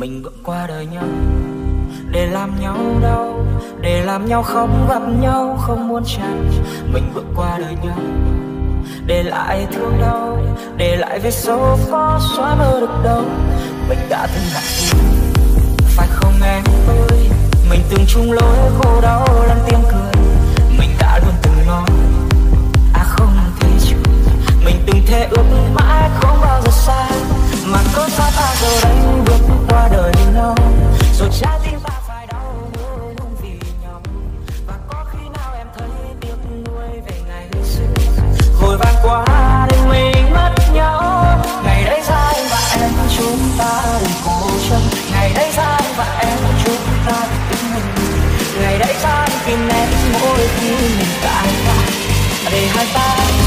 mình vượt qua đời nhau. Để làm nhau đau, để làm nhau không gặp nhau, không muốn chạm. mình vượt qua đời nhau. Để lại thương đau, để lại vết sâu có xóa mơ được đâu. Mình đã từng là phải không em ơi? Mình từng chung lối khổ đau. ta đừng cố chấp ngày đấy ra anh và em chúng ta tìm mình ngày đấy ra anh tìm em, mỗi khi mình cãi vã để hai ta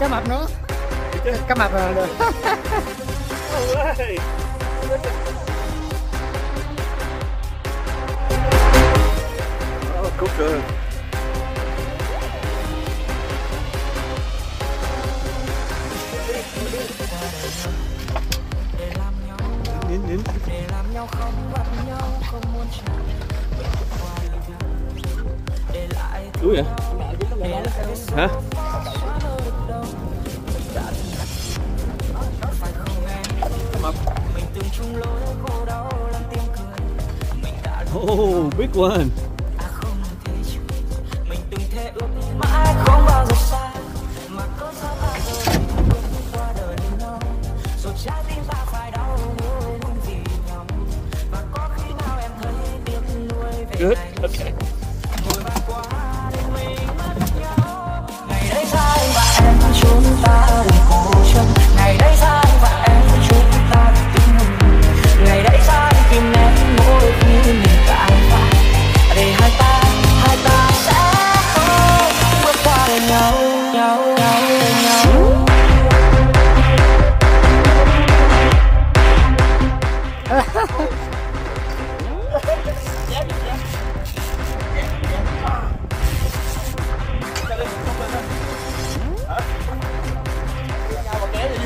cá mập nữa cá mập là được. Cút rồi nín nín. Không bắt nhau không muốn trả để lại túi à. hả? Oh, big one. Good. Okay.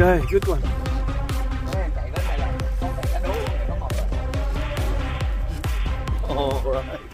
Okay, good one. All right.